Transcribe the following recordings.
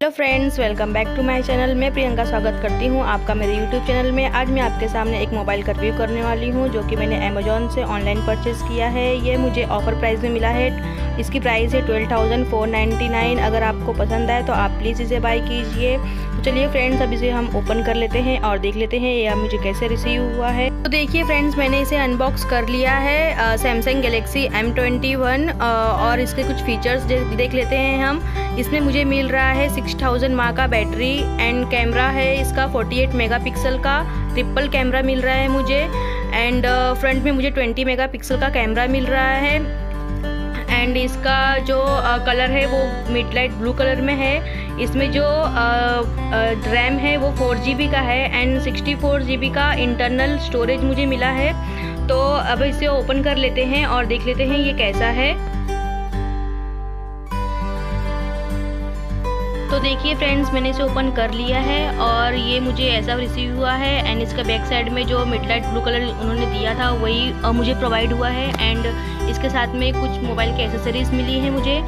Hello friends, welcome back to my channel. मैं प्रियंका स्वागत करती हूँ आपका मेरे यूट्यूब चैनल में। आज मैं आपके सामने एक मोबाइल का रिव्यू करने वाली हूँ, जो कि मैंने अमेजोन से ऑनलाइन परचेज़ किया है। ये मुझे ऑफ़र प्राइस में मिला है। इसकी प्राइस है twelve thousand four ninety nine अगर आपको पसंद आए तो आप प्लीज़ इसे बाई कीजिए। तो चलिए फ्रेंड्स, अब इसे हम ओपन कर लेते हैं और देख लेते हैं यह मुझे कैसे रिसीव हुआ है। तो देखिए फ्रेंड्स, मैंने इसे अनबॉक्स कर लिया है Samsung Galaxy M twenty one और इसके कुछ फीचर्स देख लेते हैं हम। इसमें मुझे मिल रहा है सिक्स थाउज़ेंड माँ का बैटरी एंड कैमरा है इसका 48 मेगापिक्सल का ट्रिपल कैमरा मिल रहा है मुझे एंड फ्रंट में मुझे 20 मेगापिक्सल का कैमरा मिल रहा है एंड इसका जो कलर है वो मिड लाइट ब्लू कलर में है। इसमें जो रैम है वो फोर जी का है एंड सिक्सटी फोर जी का इंटरनल स्टोरेज मुझे मिला है। तो अब इसे ओपन कर लेते हैं और देख लेते हैं ये कैसा है। तो देखिए फ्रेंड्स मैंने इसे ओपन कर लिया है और ये मुझे ऐसा रिसीव हुआ है एंड इसका बैक साइड में जो मिडलाइट ब्लू कलर उन्होंने दिया था, वही मुझे प्रोवाइड हुआ है एंड इसके साथ में कुछ मोबाइल के एसेसरीज़ मिली है मुझे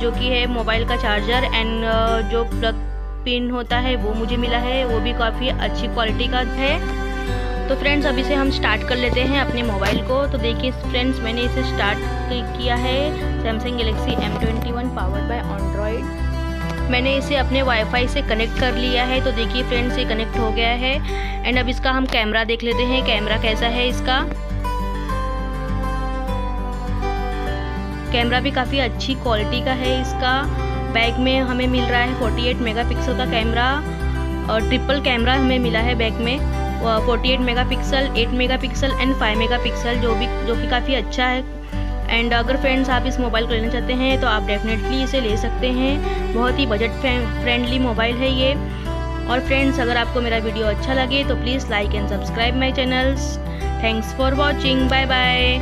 जो कि है मोबाइल का चार्जर एंड जो प्लग पिन होता है वो मुझे मिला है, वो भी काफ़ी अच्छी क्वालिटी का है। तो फ्रेंड्स अभी से हम स्टार्ट कर लेते हैं अपने मोबाइल को। तो देखिए फ्रेंड्स मैंने इसे स्टार्ट किया है Samsung Galaxy M twenty one powered by मैंने इसे अपने वाईफाई से कनेक्ट कर लिया है तो देखिए फ्रेंड्स ये कनेक्ट हो गया है। एंड अब इसका हम कैमरा देख लेते हैं कैमरा कैसा है इसका। कैमरा भी काफ़ी अच्छी क्वालिटी का है इसका। बैग में हमें मिल रहा है 48 मेगापिक्सल का कैमरा और ट्रिपल कैमरा हमें मिला है बैग में। 48 मेगापिक्सल 8 मेगापिक्सल एंड 5 मेगापिक्सल जो भी, जो कि काफ़ी अच्छा है। एंड अगर फ्रेंड्स आप इस मोबाइल को लेना चाहते हैं तो आप डेफिनेटली इसे ले सकते हैं। बहुत ही बजट फ्रेंडली मोबाइल है ये। और फ्रेंड्स अगर आपको मेरा वीडियो अच्छा लगे तो please like and subscribe my channels thanks for watching bye bye